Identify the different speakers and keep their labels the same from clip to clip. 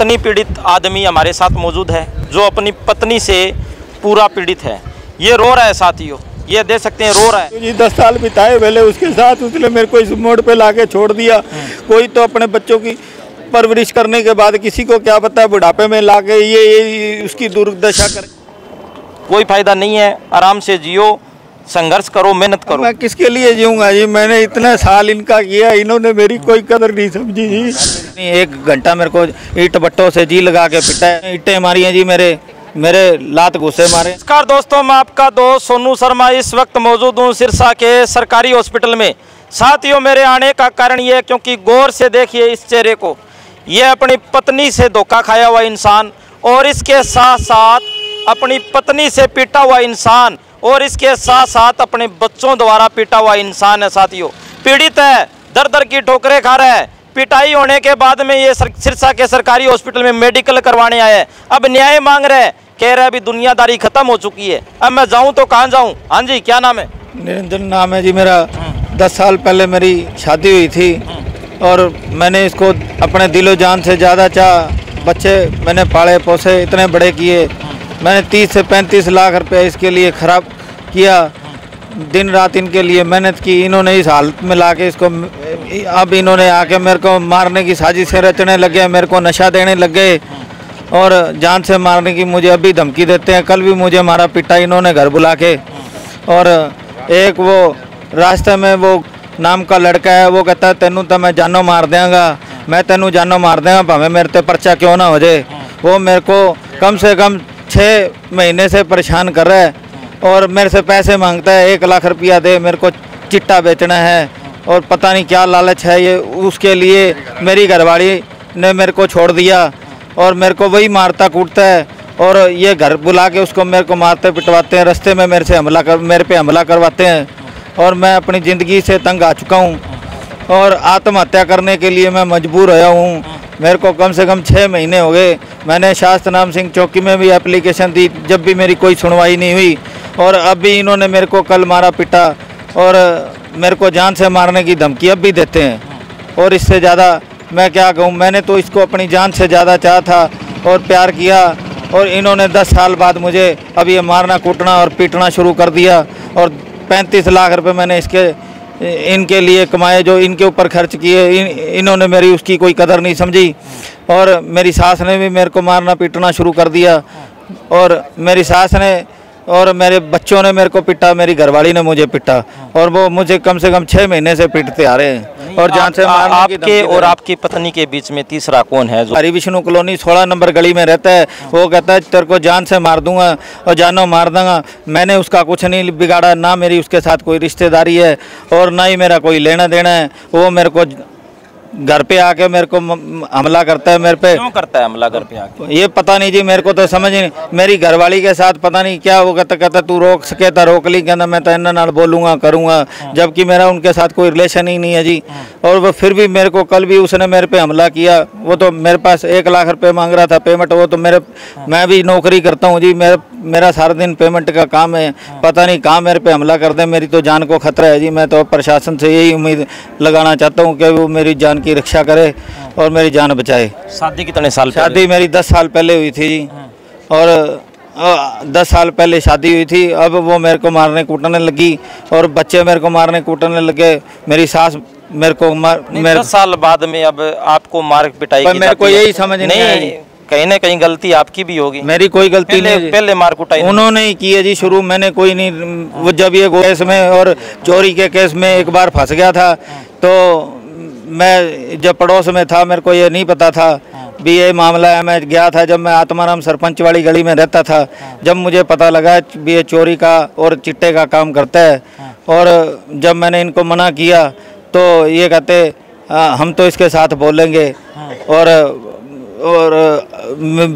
Speaker 1: पीड़ित आदमी हमारे साथ मौजूद है जो अपनी पत्नी से पूरा पीड़ित है। ये रो रहा है साथियों ये देख सकते हैं रो रहा है।
Speaker 2: जी दस साल बिताए पहले उसके साथ उसने मेरे को इस मोड़ पे लाके छोड़ दिया। कोई तो अपने बच्चों की परवरिश करने के बाद किसी को क्या पता है बुढ़ापे में लाके ये, ये उसकी दुर्दशा करे।
Speaker 1: कोई फ़ायदा नहीं है आराम से जियो। संघर्ष करो मेहनत करो।
Speaker 2: मैं किसके लिए जीऊँगा जी? मैंने इतने साल इनका किया इन्होंने मेरी कोई कदर नहीं समझी जी। एक घंटा मेरे को ईट बट्टों से जी लगा के पिटा है। ईटें मारी हैं जी मेरे मेरे लात घुसे मारे।
Speaker 1: नमस्कार दोस्तों मैं आपका दोस्त सोनू शर्मा इस वक्त मौजूद हूँ सिरसा के सरकारी हॉस्पिटल में। साथियों मेरे आने का कारण ये है क्योंकि गौर से देखिए इस चेहरे को। ये अपनी पत्नी से धोखा खाया हुआ इंसान और इसके साथ साथ अपनी पत्नी से पीटा हुआ इंसान और इसके साथ साथ अपने बच्चों द्वारा पीटा हुआ इंसान है साथियों। पीड़ित है दर दर की ठोकरें खा रहा है। पिटाई होने के बाद में ये सर- सिरसा के सरकारी हॉस्पिटल में मेडिकल करवाने आए अब न्याय मांग रहे हैं। कह रहे अभी दुनियादारी खत्म हो चुकी है। अब मैं जाऊँ तो कहाँ जाऊँ? हाँ जी, क्या नाम है?
Speaker 2: निरंजन नाम है जी मेरा। दस साल पहले मेरी शादी हुई थी। और मैंने इसको अपने दिलो जान से ज़्यादा चाह, बच्चे मैंने पाले पोसे इतने बड़े किए। मैंने तीस से पैंतीस लाख रुपए इसके लिए खराब किया। दिन रात इनके लिए मेहनत की, इन्होंने इस हालत में ला के इसको, अब इन्होंने आके मेरे को मारने की साजिशें रचने लगे मेरे को नशा देने लग गए। और जान से मारने की मुझे अभी धमकी देते हैं। कल भी मुझे मारा पिटा इन्होंने घर बुला के और एक वो रास्ते में वो नाम का लड़का है, वो कहता है, तेनू तो मैं जानो मार देंगा। मैं तेनू जानो मार देंगा भाਵੇਂ मेरे ते पर्चा क्यों ना हो जाए? वो मेरे को कम से कम छः महीने से परेशान कर रहा है और मेरे से पैसे माँगता है, एक लाख रुपया दे, मेरे को चिट्टा बेचना है और पता नहीं क्या लालच है ये, उसके लिए मेरी घरवाली ने मेरे को छोड़ दिया और मेरे को वही मारता कूटता है और ये घर बुला के उसको मेरे को मारते पिटवाते हैं, रास्ते में मेरे से हमला कर, मेरे पे हमला करवाते हैं और मैं अपनी ज़िंदगी से तंग आ चुका हूँ और आत्महत्या करने के लिए मैं मजबूर होया हूँ मेरे को कम से कम छः महीने हो गए। मैंने शास्त्र नाम सिंह चौकी में भी एप्लीकेशन दी, जब भी मेरी कोई सुनवाई नहीं हुई। और अब भी इन्होंने मेरे को कल मारा पिटा और मेरे को जान से मारने की धमकी अब भी देते हैं। और इससे ज़्यादा मैं क्या कहूँ, मैंने तो इसको अपनी जान से ज़्यादा चाहा था और प्यार किया और इन्होंने दस साल बाद मुझे अब ये मारना कूटना और पीटना शुरू कर दिया और पैंतीस लाख रुपए मैंने इसके इनके लिए कमाए जो इनके ऊपर खर्च किए इन, इन्होंने मेरी उसकी कोई कदर नहीं समझी। और मेरी सास ने भी मेरे को मारना पीटना शुरू कर दिया। और मेरी सास ने और मेरे बच्चों ने मेरे को पिटा मेरी घरवाली ने मुझे पिटा। और वो मुझे कम से कम छः महीने से पिटते आ रहे हैं। और जान से मारने
Speaker 1: आपके और आपकी पत्नी के बीच में तीसरा कौन है जो
Speaker 2: हरी विष्णु कॉलोनी सोलह नंबर गली में रहता है। वो कहता है तेरे को जान से मार दूँगा और जानो मार दूँगा। मैंने उसका कुछ नहीं बिगाड़ा ना मेरी उसके साथ कोई रिश्तेदारी है और ना ही मेरा कोई लेना देना है। वो मेरे को घर पे आके मेरे को हमला करता है मेरे पे।
Speaker 1: क्यों करता है हमला घर पे आके?
Speaker 2: ये पता नहीं जी मेरे को तो समझ ही नहीं। मेरी घरवाली के साथ पता नहीं क्या वो कहता कहता तू रोक सके तो रोक ली। कहना मैं तो इन्ना नाल बोलूँगा करूँगा। जबकि मेरा उनके साथ कोई रिलेशन ही नहीं है जी। और वो फिर भी मेरे को कल भी उसने मेरे पे हमला किया। वो तो मेरे पास एक लाख रुपये मांग रहा था पेमेंट वो तो मेरे मैं भी नौकरी करता हूँ जी। मेरा मेरा सारा दिन पेमेंट का काम है। पता नहीं कहाँ मेरे पे हमला कर दे। मेरी तो जान को खतरा है जी। मैं तो प्रशासन से यही उम्मीद लगाना चाहता हूँ कि वो मेरी जान की रक्षा करे और मेरी जान बचाए।
Speaker 1: शादी कितने साल
Speaker 2: शादी मेरी दस साल पहले हुई थी जी। और दस साल पहले शादी हुई थी। अब वो मेरे को मारने कूटने लगी और बच्चे मेरे को मारने कूटने लगे। मेरी सास मेरे को मार मेरे
Speaker 1: दस साल बाद में अब आपको मार पिटाई
Speaker 2: पर
Speaker 1: की
Speaker 2: मेरे को यही समझ नहीं जी।
Speaker 1: कहीं ना कहीं गलती आपकी भी होगी।
Speaker 2: मेरी कोई गलती नहीं
Speaker 1: पहले मार कुटाई।
Speaker 2: उन्होंने ही की है जी शुरू। मैंने कोई नहीं वो जब ये केस में और चोरी के केस में एक बार फंस गया था तो मैं जब पड़ोस में था मेरे को ये नहीं पता था भी ये मामला है। मैं गया था जब मैं आत्माराम सरपंच वाली गली में रहता था। जब मुझे पता लगा भी ये चोरी का और चिट्टे का काम करता है और जब मैंने इनको मना किया तो ये कहते "हाँ, हम तो इसके साथ बोलेंगे। और और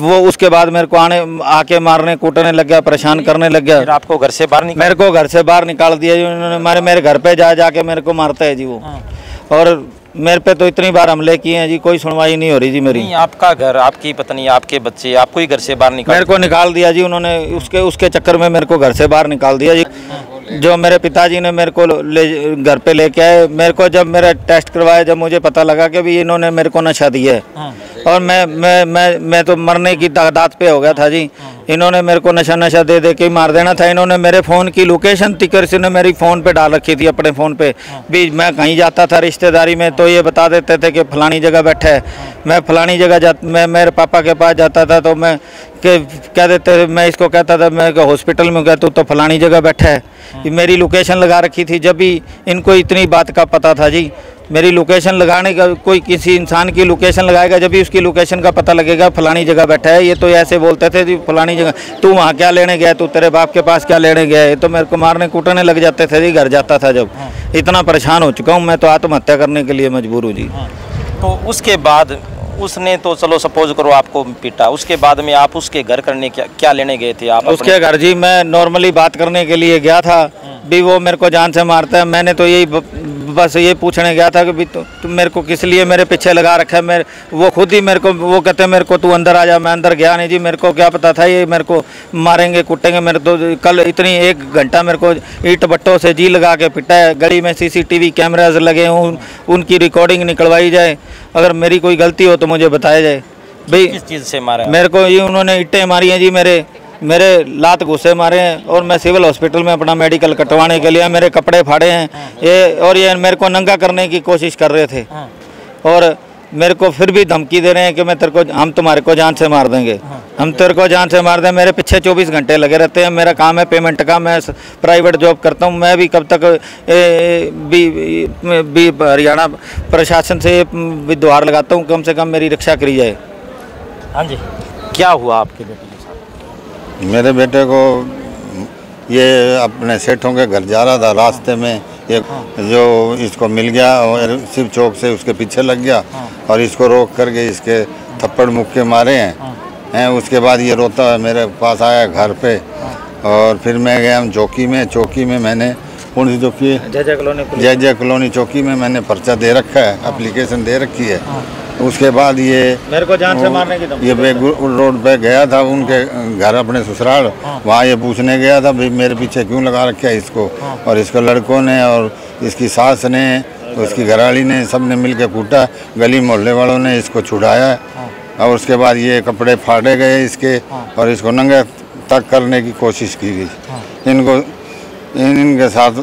Speaker 2: वो उसके बाद मेरे को आने आके मारने कूटने लग गया परेशान करने लग गया।
Speaker 1: आपको घर से बाहर
Speaker 2: मेरे को घर से बाहर निकाल दिया जी उन्होंने। मारे मेरे घर पे जा जाके मेरे को मारता है जी वो। और मेरे पे तो इतनी बार हमले किए हैं जी कोई सुनवाई नहीं हो रही जी मेरी।
Speaker 1: नहीं आपका घर आपकी पत्नी आपके बच्चे आपको ही घर से बाहर निकाल
Speaker 2: मेरे को निकाल दिया जी उन्होंने उसके उसके चक्कर में मेरे को घर से बाहर निकाल दिया जी। जो मेरे पिताजी ने मेरे को ले घर पे लेके आए मेरे को जब मेरा टेस्ट करवाया जब मुझे पता लगा कि भी इन्होंने मेरे को नशा दिया है। और मैं मैं मैं मैं तो मरने की दादात पे हो गया था जी। इन्होंने मेरे को नशा नशा दे दे के मार देना था। इन्होंने मेरे फ़ोन की लोकेशन तिकर से मेरी फ़ोन पे डाल रखी थी अपने फ़ोन पे। भी मैं कहीं जाता था रिश्तेदारी में तो ये बता देते थे कि फलानी जगह बैठा है। मैं फलानी जगह जा मैं मेरे पापा के पास जाता था तो मैं के कह देते थे मैं इसको कहता था मैं हॉस्पिटल में गया तू तो फलानी जगह बैठा है। मेरी लोकेशन लगा रखी थी। जब भी इनको इतनी बात का पता था जी मेरी लोकेशन लगाने का कोई किसी इंसान की लोकेशन लगाएगा जब भी उसकी लोकेशन का पता लगेगा फलानी जगह बैठा है ये तो ऐसे बोलते थे जी फलानी जगह तू वहाँ क्या लेने गया? तू तेरे बाप के पास क्या लेने गया? ये तो मेरे को मारने कूटने लग जाते थे जी घर जाता था जब। इतना परेशान हो चुका हूँ मैं तो आत्महत्या करने के लिए मजबूर हूँ जी।
Speaker 1: तो उसके बाद उसने तो चलो सपोज़ करो आपको पीटा उसके बाद में आप उसके घर करने क्या क्या लेने गए थे? आप
Speaker 2: उसके घर जी मैं नॉर्मली बात करने के लिए गया था। भी वो मेरे को जान से मारता है मैंने तो यही बस ये पूछने गया था कि भी तु, तुम मेरे को किस लिए मेरे पीछे लगा रखा है? मेरे वो खुद ही मेरे को वो कहते मेरे को तू अंदर आ जा मैं अंदर गया नहीं जी मेरे को क्या पता था ये मेरे को मारेंगे कुटेंगे मेरे तो कल इतनी एक घंटा मेरे को ईट बट्टों से जी लगा के पिटा है गली में सीसीटीवी कैमराज लगे हों उन, उनकी रिकॉर्डिंग निकलवाई जाए। अगर मेरी कोई गलती हो तो मुझे बताया जाए। भाई
Speaker 1: किस चीज़ से मारा
Speaker 2: मेरे को ये उन्होंने ईटें मारी हैं जी मेरे। मेरे लात घुसे मारे हैं और मैं सिविल हॉस्पिटल में अपना मेडिकल कटवाने के लिए मेरे कपड़े फाड़े हैं। ये और ये मेरे को नंगा करने की कोशिश कर रहे थे। और मेरे को फिर भी धमकी दे रहे हैं कि मैं तेरे को हम तुम्हारे को जान से मार देंगे। हम तेरे को जान से मार दें। मेरे पीछे 24 घंटे लगे रहते हैं। मेरा काम है पेमेंट का। मैं प्राइवेट जॉब करता हूँ। मैं भी कब तक ए, भी, भी हरियाणा प्रशासन से भी दुहार लगाता हूँ कम से कम मेरी रक्षा करी जाए।
Speaker 1: हाँ जी। क्या हुआ आपके बेटे
Speaker 3: मेरे बेटे को ये अपने सेठों के घर जा रहा था रास्ते में एक जो इसको मिल गया और शिव चौक से उसके पीछे लग गया और इसको रोक करके इसके थप्पड़ मुक्के मारे हैं। हैं। उसके बाद ये रोता है मेरे पास आया घर पे। और फिर मैं गया हम चौकी में चौकी में मैंने कौन सी चौकी है
Speaker 2: जय जय कॉलोनी
Speaker 3: जय जय कॉलोनी चौकी में मैंने पर्चा दे रखा है एप्लीकेशन दे रखी है। उसके बाद ये
Speaker 2: मेरे को जान से मारने की
Speaker 3: ये रोड पे गया था उनके घर अपने ससुराल वहाँ ये पूछने गया था भाई मेरे पीछे क्यों लगा रखे है इसको? और इसको लड़कों ने और इसकी सास ने उसकी घरवाली ने सबने मिल के कूटा गली मोहल्ले वालों ने इसको छुड़ाया। और उसके बाद ये कपड़े फाड़े गए इसके और इसको नंगे तक करने की कोशिश की गई। इनको इन, इनके साथ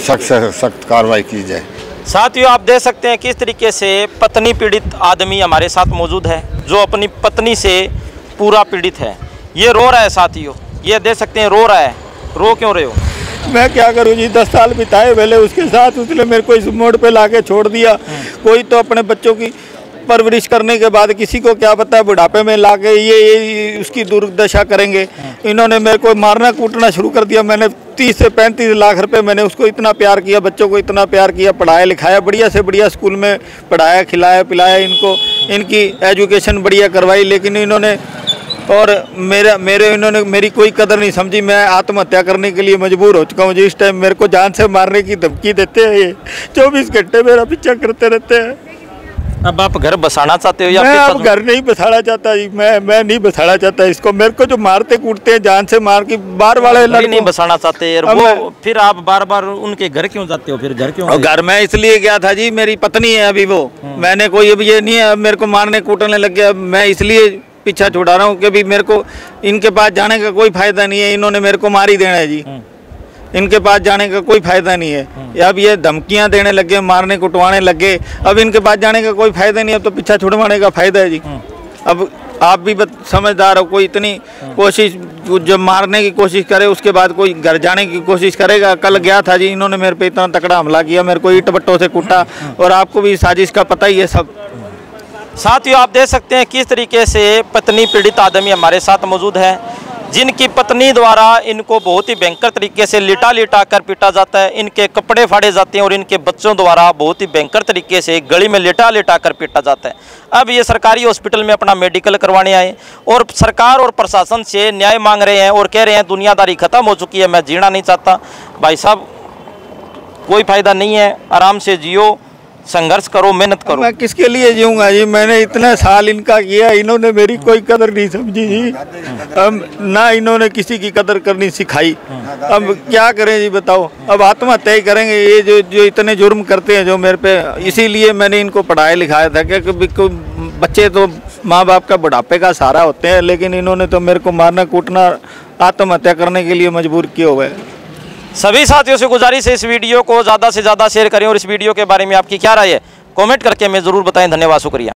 Speaker 3: सख्त सख्त कार्रवाई की जाए।
Speaker 1: साथियों आप देख सकते हैं किस तरीके से पत्नी पीड़ित आदमी हमारे साथ मौजूद है जो अपनी पत्नी से पूरा पीड़ित है। ये रो रहा है साथियों ये देख सकते हैं रो रहा है। रो क्यों रहे हो?
Speaker 2: मैं क्या करूँ जी दस साल बिताए पहले उसके साथ उसने मेरे को इस मोड़ पे लाके छोड़ दिया। कोई तो अपने बच्चों की परवरिश करने के बाद किसी को क्या पता है बुढ़ापे में लाके ये, ये उसकी दुर्दशा करेंगे। इन्होंने मेरे को मारना कूटना शुरू कर दिया। मैंने तीस से पैंतीस लाख रुपए मैंने उसको इतना प्यार किया बच्चों को इतना प्यार किया पढ़ाया लिखाया बढ़िया से बढ़िया स्कूल में पढ़ाया खिलाया पिलाया इनको। इनकी एजुकेशन बढ़िया करवाई लेकिन इन्होंने और मेरा मेरे इन्होंने मेरी कोई कदर नहीं समझी। मैं आत्महत्या करने के लिए मजबूर हो चुका हूँ। जी इस टाइम मेरे को जान से मारने की धमकी देते हैं ये चौबीस घंटे मेरा पीछा करते रहते हैं।
Speaker 1: अब आप घर बसाना चाहते हो या
Speaker 2: मैं अब घर नहीं बसाना चाहता जी मैं मैं नहीं बसाना चाहता इसको। मेरे को जो मारते कूटते हैं जान से मार के बाहर वाले
Speaker 1: घर ही नहीं बसाना चाहते और
Speaker 2: अब
Speaker 1: वो फिर आप बार बार उनके घर क्यों जाते हो? फिर घर क्यों
Speaker 2: घर में इसलिए गया था जी मेरी पत्नी है अभी वो। मैंने कोई अब ये नहीं है मेरे को मारने कूटने लग गया। मैं इसलिए पीछा छुड़ा रहा हूँ कि भी मेरे को इनके पास जाने का कोई फ़ायदा नहीं है इन्होंने मेरे को मार ही देना है जी। इनके पास जाने का कोई फ़ायदा नहीं है। अब ये धमकियाँ देने लगे मारने कुटवाने लगे अब इनके पास जाने का कोई फ़ायदा नहीं है अब तो पीछा छुड़वाने का फ़ायदा है जी। अब आप भी समझदार हो कोई इतनी कोशिश जब मारने की कोशिश करे उसके बाद कोई घर जाने की कोशिश करेगा। कल गया था जी इन्होंने मेरे पे इतना तकड़ा हमला किया मेरे को ईट बट्टों से कूटा और आपको भी साजिश का पता ही है सब।
Speaker 1: साथियों आप देख सकते हैं किस तरीके से पत्नी पीड़ित आदमी हमारे साथ मौजूद है। जिनकी पत्नी द्वारा इनको बहुत ही भयंकर तरीके से लिटा लिटा कर पीटा जाता है, इनके कपड़े फाड़े जाते हैं और इनके बच्चों द्वारा बहुत ही भयंकर तरीके से गली में लिटा लिटा कर पीटा जाता है। अब ये सरकारी हॉस्पिटल में अपना मेडिकल करवाने आए और सरकार और प्रशासन से न्याय मांग रहे हैं और कह रहे हैं, दुनियादारी खत्म हो चुकी है, मैं जीना नहीं चाहता। भाई साहब, कोई फ़ायदा नहीं है, आराम से जियो संघर्ष करो, मेहनत करो।
Speaker 2: मैं किसके लिए जीऊँगा जी? मैंने इतने साल इनका किया, इन्होंने मेरी कोई कदर नहीं समझी जी। अब ना इन्होंने किसी की कदर करनी सिखाई। अब क्या करें जी बताओ? अब आत्महत्या ही करेंगे, ये जो जो इतने जुर्म करते हैं जो मेरे पे, इसीलिए मैंने इनको पढ़ाया लिखाया था कि कि को- बच्चे तो माँ बाप का बुढ़ापे का सहारा होते हैं, लेकिन इन्होंने तो मेरे को मारना कूटना आत्महत्या करने के लिए मजबूर किए हुए हैं।
Speaker 1: सभी साथियों से गुजारिश है इस वीडियो को ज़्यादा से ज़्यादा शेयर करें और इस वीडियो के बारे में आपकी क्या राय है? कमेंट करके हमें ज़रूर बताएँ। धन्यवाद, शुक्रिया।